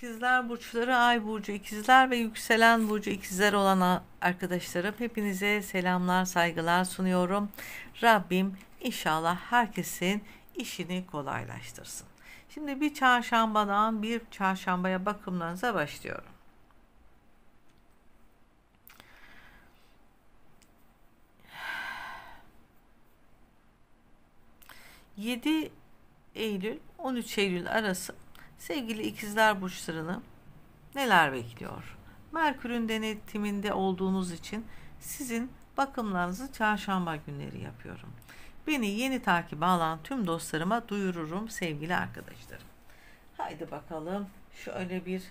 İkizler burçları, ay burcu ikizler ve yükselen burcu ikizler olan arkadaşlarım hepinize selamlar, saygılar sunuyorum. Rabbim inşallah herkesin işini kolaylaştırsın. Şimdi bir çarşambadan bir çarşambaya bakımlarınıza başlıyorum. 7 Eylül 13 Eylül arası sevgili ikizler burçlarını neler bekliyor? Merkür'ün denetiminde olduğunuz için sizin bakımlarınızı çarşamba günleri yapıyorum. Beni yeni takip alan tüm dostlarıma duyururum sevgili arkadaşlarım. Haydi bakalım şöyle bir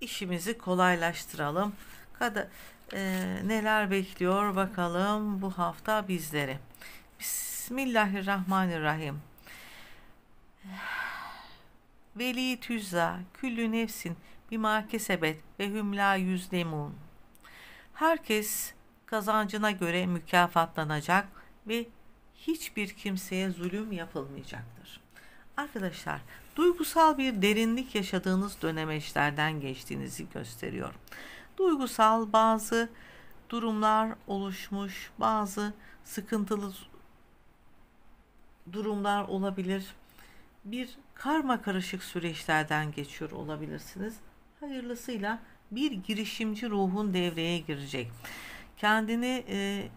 işimizi kolaylaştıralım. Kada, e, neler bekliyor bakalım bu hafta bizleri. Bismillahirrahmanirrahim. Veli tüzza, küllü nefsin, bima kesebet ve hümla yüzlemun. Herkes kazancına göre mükafatlanacak ve hiçbir kimseye zulüm yapılmayacaktır. Arkadaşlar, duygusal bir derinlik yaşadığınız dönemeçlerden geçtiğinizi gösteriyor. Duygusal bazı durumlar oluşmuş, bazı sıkıntılı durumlar olabilir. Bir karma karışık süreçlerden geçiyor olabilirsiniz. Hayırlısıyla bir girişimci ruhun devreye girecek. Kendini e,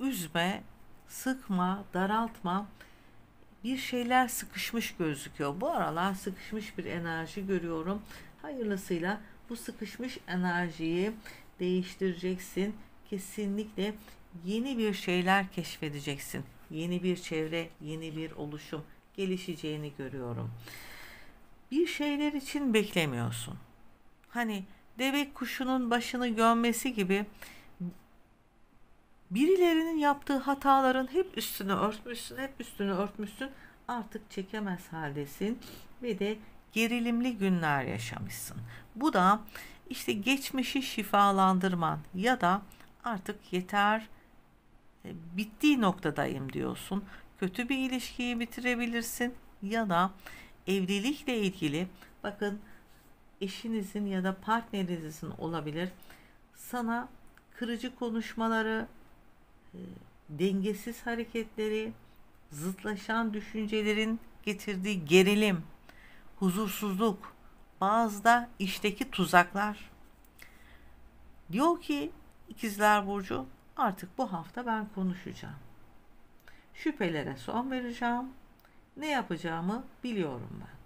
üzme, sıkma, daraltma. Bir şeyler sıkışmış gözüküyor. Bu aralar sıkışmış bir enerji görüyorum. Hayırlısıyla bu sıkışmış enerjiyi değiştireceksin. Kesinlikle yeni bir şeyler keşfedeceksin yeni bir çevre, yeni bir oluşum gelişeceğini görüyorum. Bir şeyler için beklemiyorsun. Hani deve kuşunun başını gömmesi gibi birilerinin yaptığı hataların hep üstünü örtmüşsün, hep üstünü örtmüşsün. Artık çekemez haldesin ve de gerilimli günler yaşamışsın. Bu da işte geçmişi şifalandırman ya da artık yeter e, bittiği noktadayım diyorsun. Kötü bir ilişkiyi bitirebilirsin ya da evlilikle ilgili bakın eşinizin ya da partnerinizin olabilir sana kırıcı konuşmaları, e, dengesiz hareketleri, zıtlaşan düşüncelerin getirdiği gerilim, huzursuzluk, bazı da işteki tuzaklar. Diyor ki ikizler burcu Artık bu hafta ben konuşacağım. Şüphelere son vereceğim. Ne yapacağımı biliyorum ben.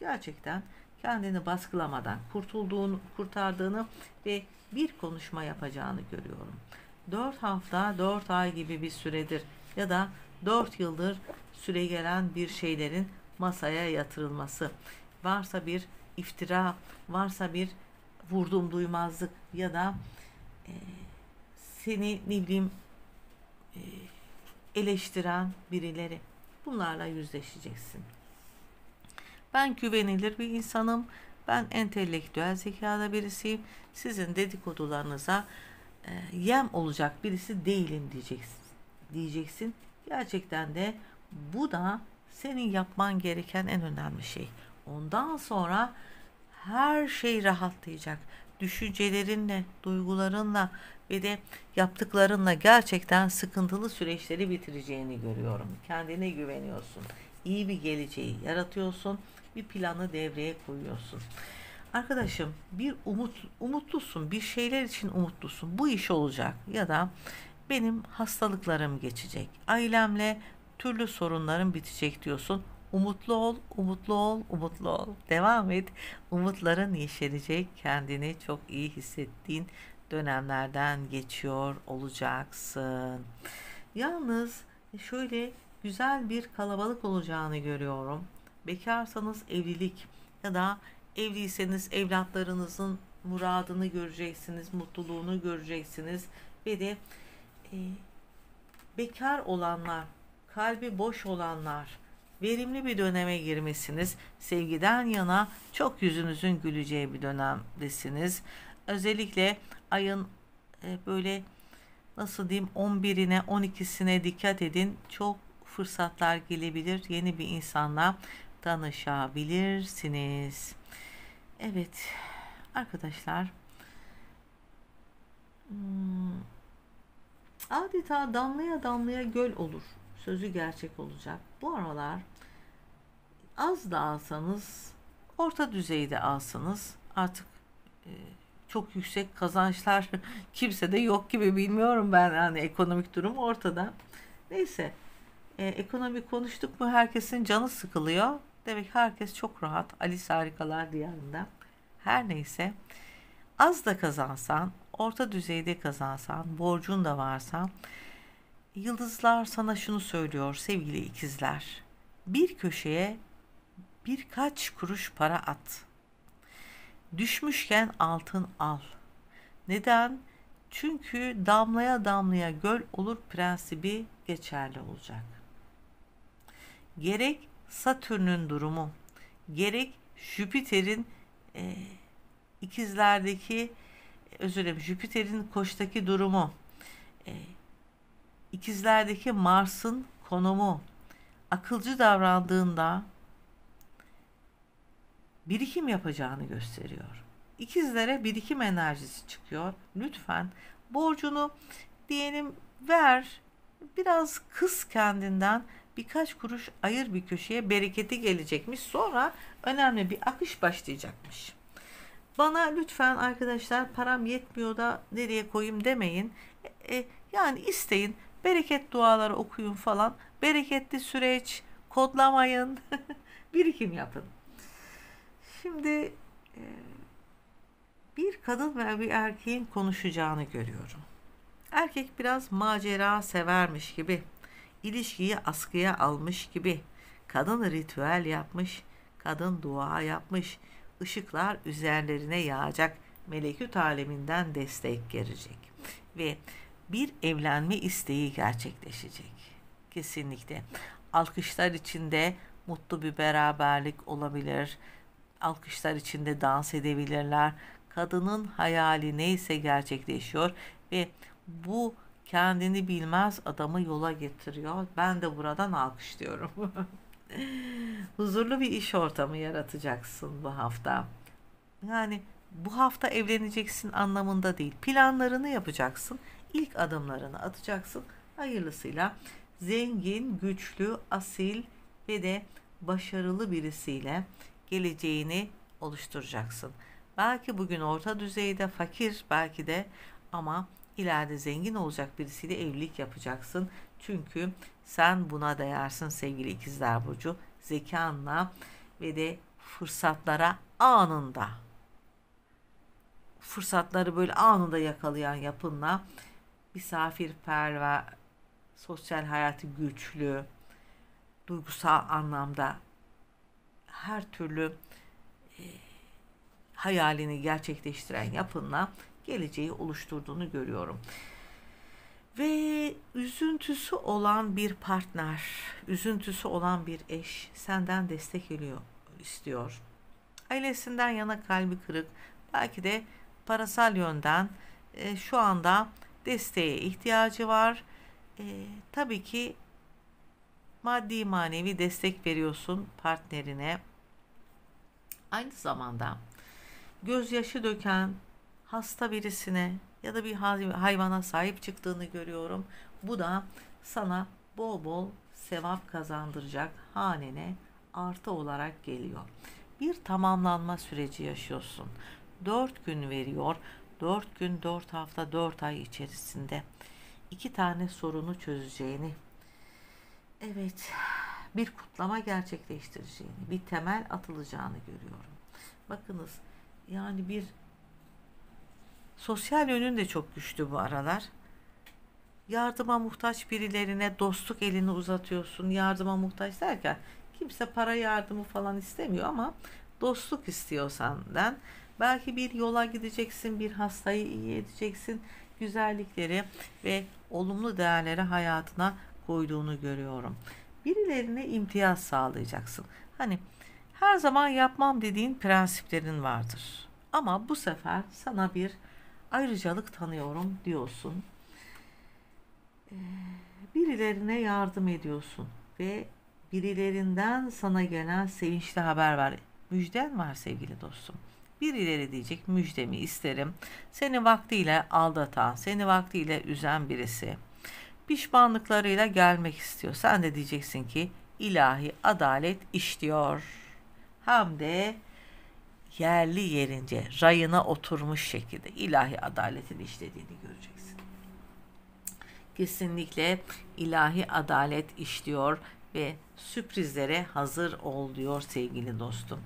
Gerçekten kendini baskılamadan kurtulduğunu, kurtardığını ve bir konuşma yapacağını görüyorum. 4 hafta, 4 ay gibi bir süredir ya da 4 yıldır süre gelen bir şeylerin masaya yatırılması. Varsa bir iftira, varsa bir vurdum duymazlık ya da e, seni ne bileyim e, eleştiren birileri bunlarla yüzleşeceksin. Ben güvenilir bir insanım. Ben entelektüel zekada birisiyim. Sizin dedikodularınıza e, yem olacak birisi değilim diyeceksin. Diyeceksin. Gerçekten de bu da senin yapman gereken en önemli şey. Ondan sonra her şey rahatlayacak. Düşüncelerinle, duygularınla, ve de yaptıklarınla gerçekten sıkıntılı süreçleri bitireceğini görüyorum. Kendine güveniyorsun. İyi bir geleceği yaratıyorsun. Bir planı devreye koyuyorsun. Arkadaşım bir umut umutlusun. Bir şeyler için umutlusun. Bu iş olacak ya da benim hastalıklarım geçecek. Ailemle türlü sorunlarım bitecek diyorsun. Umutlu ol, umutlu ol, umutlu ol. Devam et. Umutların yeşerecek. Kendini çok iyi hissettiğin dönemlerden geçiyor olacaksın. Yalnız şöyle güzel bir kalabalık olacağını görüyorum. Bekarsanız evlilik ya da evliyseniz evlatlarınızın muradını göreceksiniz, mutluluğunu göreceksiniz ve de e, bekar olanlar, kalbi boş olanlar, verimli bir döneme girmesiniz. Sevgiden yana çok yüzünüzün güleceği bir dönemdesiniz. Özellikle ayın e, böyle nasıl diyeyim 11'ine 12'sine dikkat edin. Çok fırsatlar gelebilir. Yeni bir insanla tanışabilirsiniz. Evet arkadaşlar hmm, adeta damlaya damlaya göl olur. Sözü gerçek olacak. Bu aralar az da alsanız orta düzeyde alsanız artık e, çok yüksek kazançlar kimse de yok gibi bilmiyorum ben yani ekonomik durum ortada. Neyse e, ekonomi konuştuk mu herkesin canı sıkılıyor. Demek herkes çok rahat Alice Harikalar Diyarında. Her neyse az da kazansan, orta düzeyde kazansan, borcun da varsa yıldızlar sana şunu söylüyor sevgili ikizler. Bir köşeye birkaç kuruş para at. Düşmüşken altın al. Neden? Çünkü damlaya damlaya göl olur prensibi geçerli olacak. Gerek Satürn'ün durumu, gerek Jüpiter'in e, ikizlerdeki özür dilerim Jüpiter'in koçtaki durumu, e, ikizlerdeki Mars'ın konumu, akılcı davrandığında birikim yapacağını gösteriyor. İkizlere birikim enerjisi çıkıyor. Lütfen borcunu diyelim ver, biraz kız kendinden birkaç kuruş ayır bir köşeye bereketi gelecekmiş. Sonra önemli bir akış başlayacakmış. Bana lütfen arkadaşlar param yetmiyor da nereye koyayım demeyin. E, e, yani isteyin bereket duaları okuyun falan. Bereketli süreç kodlamayın. Birikim yapın. Şimdi e, bir kadın ve bir erkeğin konuşacağını görüyorum. Erkek biraz macera severmiş gibi, ilişkiyi askıya almış gibi, kadın ritüel yapmış, kadın dua yapmış, ışıklar üzerlerine yağacak, melekut aleminden destek gelecek ve bir evlenme isteği gerçekleşecek. Kesinlikle. Alkışlar içinde mutlu bir beraberlik olabilir. Alkışlar içinde dans edebilirler. Kadının hayali neyse gerçekleşiyor ve bu kendini bilmez adamı yola getiriyor. Ben de buradan alkışlıyorum. Huzurlu bir iş ortamı yaratacaksın bu hafta. Yani bu hafta evleneceksin anlamında değil. Planlarını yapacaksın. İlk adımlarını atacaksın. Hayırlısıyla zengin, güçlü, asil ve de başarılı birisiyle geleceğini oluşturacaksın. Belki bugün orta düzeyde fakir belki de ama ileride zengin olacak birisiyle evlilik yapacaksın. Çünkü sen buna değersin sevgili ikizler burcu. Zekanla ve de fırsatlara anında fırsatları böyle anında yakalayan yapınla misafirperver, sosyal hayatı güçlü, duygusal anlamda her türlü e, hayalini gerçekleştiren yapınla geleceği oluşturduğunu görüyorum. Ve üzüntüsü olan bir partner, üzüntüsü olan bir eş senden destek geliyor, istiyor. Ailesinden yana kalbi kırık, belki de parasal yönden e, şu anda desteğe ihtiyacı var. E, tabii ki maddi manevi destek veriyorsun partnerine. Aynı zamanda gözyaşı döken hasta birisine ya da bir hayvana sahip çıktığını görüyorum. Bu da sana bol bol sevap kazandıracak hanene artı olarak geliyor. Bir tamamlanma süreci yaşıyorsun. Dört gün veriyor. Dört gün, dört hafta, dört ay içerisinde iki tane sorunu çözeceğini, evet bir kutlama gerçekleştireceğini, bir temel atılacağını görüyorum. Bakınız yani bir Sosyal yönün de çok güçlü bu aralar. Yardıma muhtaç birilerine dostluk elini uzatıyorsun. Yardıma muhtaç derken kimse para yardımı falan istemiyor ama dostluk istiyor senden. Belki bir yola gideceksin, bir hastayı iyi edeceksin. Güzellikleri ve olumlu değerleri hayatına koyduğunu görüyorum. Birilerine imtiyaz sağlayacaksın. Hani her zaman yapmam dediğin prensiplerin vardır. Ama bu sefer sana bir ayrıcalık tanıyorum diyorsun. Ee, birilerine yardım ediyorsun ve birilerinden sana gelen sevinçli haber var. Müjden var sevgili dostum. Birileri diyecek müjdemi isterim. Seni vaktiyle aldatan, seni vaktiyle üzen birisi pişmanlıklarıyla gelmek istiyor. Sen de diyeceksin ki ilahi adalet işliyor. Hem de yerli yerince rayına oturmuş şekilde ilahi adaletin işlediğini göreceksin. Kesinlikle ilahi adalet işliyor ve sürprizlere hazır ol diyor sevgili dostum.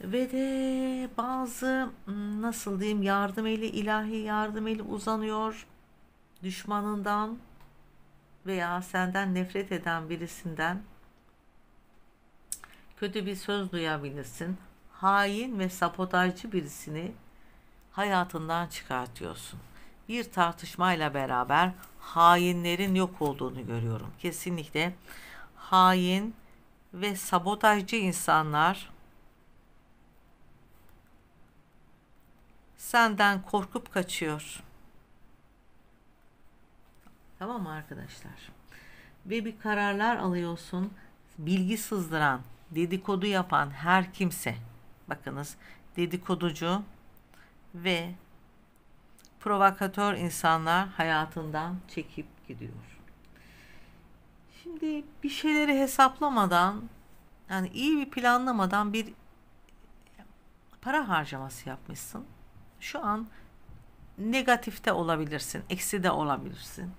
Ve de bazı nasıl diyeyim yardım eli ilahi yardım eli uzanıyor düşmanından veya senden nefret eden birisinden kötü bir söz duyabilirsin. Hain ve sabotajcı birisini hayatından çıkartıyorsun. Bir tartışmayla beraber hainlerin yok olduğunu görüyorum. Kesinlikle hain ve sabotajcı insanlar senden korkup kaçıyor. Tamam mı arkadaşlar? Ve bir kararlar alıyorsun. Bilgi sızdıran, dedikodu yapan her kimse. Bakınız dedikoducu ve provokatör insanlar hayatından çekip gidiyor. Şimdi bir şeyleri hesaplamadan yani iyi bir planlamadan bir para harcaması yapmışsın. Şu an negatifte olabilirsin, eksi de olabilirsin.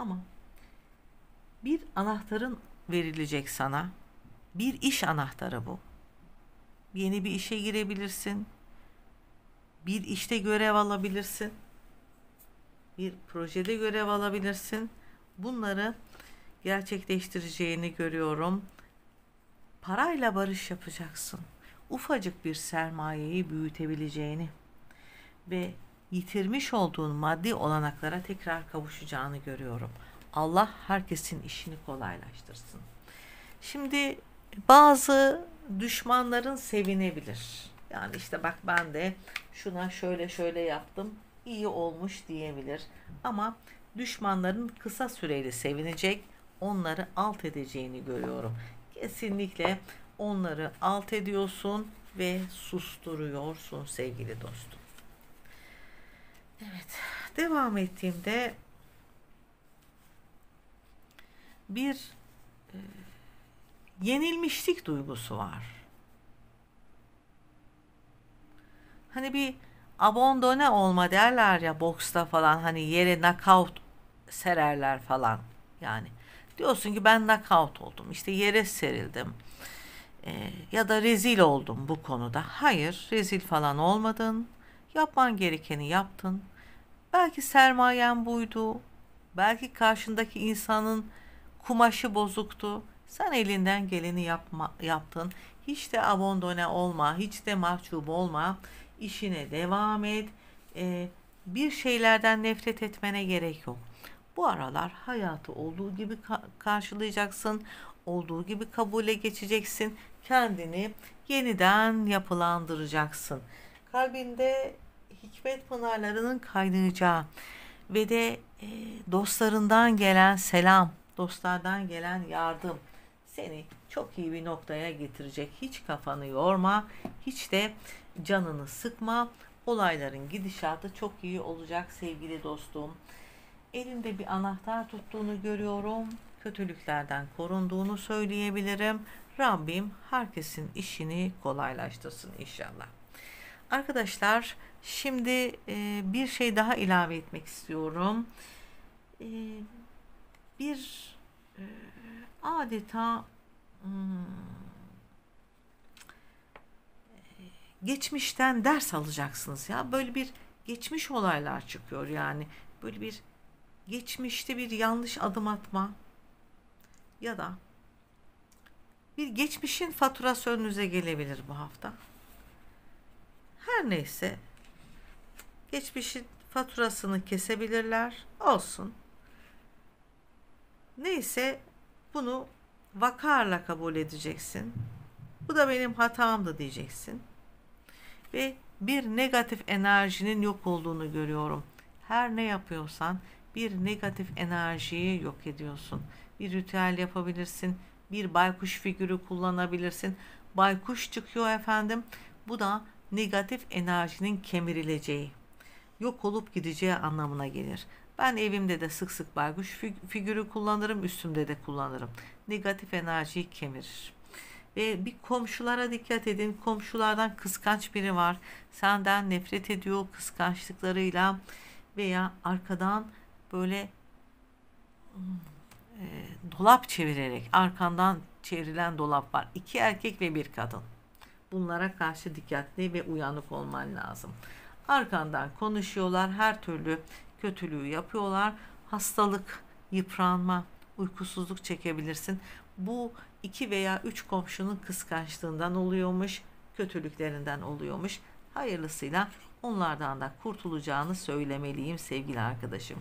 Ama bir anahtarın verilecek sana. Bir iş anahtarı bu. Yeni bir işe girebilirsin. Bir işte görev alabilirsin. Bir projede görev alabilirsin. Bunları gerçekleştireceğini görüyorum. Parayla barış yapacaksın. Ufacık bir sermayeyi büyütebileceğini ve yitirmiş olduğun maddi olanaklara tekrar kavuşacağını görüyorum. Allah herkesin işini kolaylaştırsın. Şimdi bazı düşmanların sevinebilir. Yani işte bak ben de şuna şöyle şöyle yaptım iyi olmuş diyebilir. Ama düşmanların kısa süreli sevinecek onları alt edeceğini görüyorum. Kesinlikle onları alt ediyorsun ve susturuyorsun sevgili dostum. Evet. Devam ettiğimde bir e, yenilmişlik duygusu var. Hani bir abandone olma derler ya boksta falan hani yere knockout sererler falan yani. Diyorsun ki ben knockout oldum işte yere serildim e, ya da rezil oldum bu konuda. Hayır rezil falan olmadın Yapman gerekeni yaptın. Belki sermayen buydu. Belki karşındaki insanın kumaşı bozuktu. Sen elinden geleni yapma, yaptın. Hiç de abandone olma, hiç de mahcup olma. İşine devam et. Ee, bir şeylerden nefret etmene gerek yok. Bu aralar hayatı olduğu gibi ka- karşılayacaksın. Olduğu gibi kabule geçeceksin. Kendini yeniden yapılandıracaksın. Kalbinde hikmet pınarlarının kaynayacağı ve de e, dostlarından gelen selam, dostlardan gelen yardım seni çok iyi bir noktaya getirecek. Hiç kafanı yorma, hiç de canını sıkma. Olayların gidişatı çok iyi olacak sevgili dostum. Elinde bir anahtar tuttuğunu görüyorum. Kötülüklerden korunduğunu söyleyebilirim. Rabbim herkesin işini kolaylaştırsın inşallah. Arkadaşlar şimdi e, bir şey daha ilave etmek istiyorum. E, bir e, adeta hmm, geçmişten ders alacaksınız ya. Böyle bir geçmiş olaylar çıkıyor yani. Böyle bir geçmişte bir yanlış adım atma ya da bir geçmişin faturası önünüze gelebilir bu hafta. Her neyse geçmişin faturasını kesebilirler. Olsun. Neyse bunu vakarla kabul edeceksin. Bu da benim hatamdı diyeceksin. Ve bir negatif enerjinin yok olduğunu görüyorum. Her ne yapıyorsan bir negatif enerjiyi yok ediyorsun. Bir ritüel yapabilirsin. Bir baykuş figürü kullanabilirsin. Baykuş çıkıyor efendim. Bu da negatif enerjinin kemirileceği, yok olup gideceği anlamına gelir. Ben evimde de sık sık baykuş figürü kullanırım, üstümde de kullanırım. Negatif enerjiyi kemirir. Ve bir komşulara dikkat edin. Komşulardan kıskanç biri var. Senden nefret ediyor kıskançlıklarıyla veya arkadan böyle e, dolap çevirerek arkandan çevrilen dolap var. İki erkek ve bir kadın. Bunlara karşı dikkatli ve uyanık olman lazım. Arkandan konuşuyorlar, her türlü kötülüğü yapıyorlar. Hastalık, yıpranma, uykusuzluk çekebilirsin. Bu iki veya üç komşunun kıskançlığından oluyormuş, kötülüklerinden oluyormuş. Hayırlısıyla onlardan da kurtulacağını söylemeliyim sevgili arkadaşım.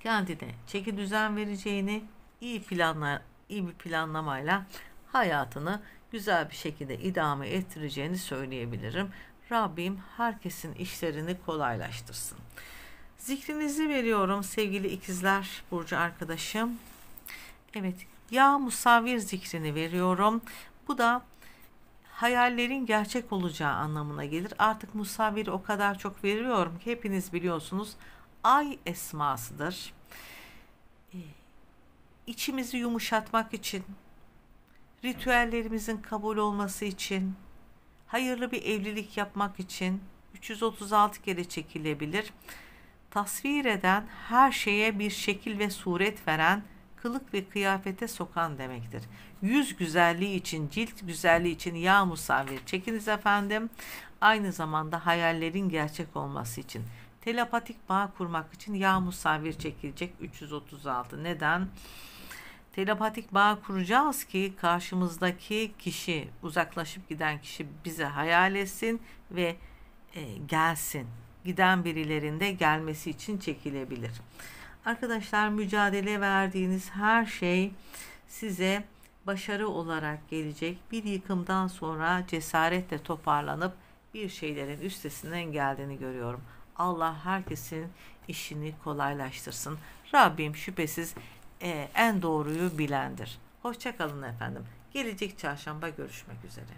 Kendine çeki düzen vereceğini, iyi planla, iyi bir planlamayla hayatını güzel bir şekilde idame ettireceğini söyleyebilirim. Rabbim herkesin işlerini kolaylaştırsın. Zikrinizi veriyorum sevgili ikizler Burcu arkadaşım. Evet ya musavvir zikrini veriyorum. Bu da hayallerin gerçek olacağı anlamına gelir. Artık musavviri o kadar çok veriyorum ki hepiniz biliyorsunuz ay esmasıdır. İçimizi yumuşatmak için, ritüellerimizin kabul olması için, hayırlı bir evlilik yapmak için 336 kere çekilebilir. Tasvir eden, her şeye bir şekil ve suret veren, kılık ve kıyafete sokan demektir. Yüz güzelliği için, cilt güzelliği için ya musavvir çekiniz efendim. Aynı zamanda hayallerin gerçek olması için. Telepatik bağ kurmak için ya musavvir çekilecek 336. Neden? Telepatik bağ kuracağız ki karşımızdaki kişi, uzaklaşıp giden kişi bize hayal etsin ve e, gelsin. Giden birilerinde gelmesi için çekilebilir. Arkadaşlar mücadele verdiğiniz her şey size başarı olarak gelecek. Bir yıkımdan sonra cesaretle toparlanıp bir şeylerin üstesinden geldiğini görüyorum. Allah herkesin işini kolaylaştırsın. Rabbim şüphesiz en doğruyu bilendir. Hoşçakalın efendim. Gelecek çarşamba görüşmek üzere.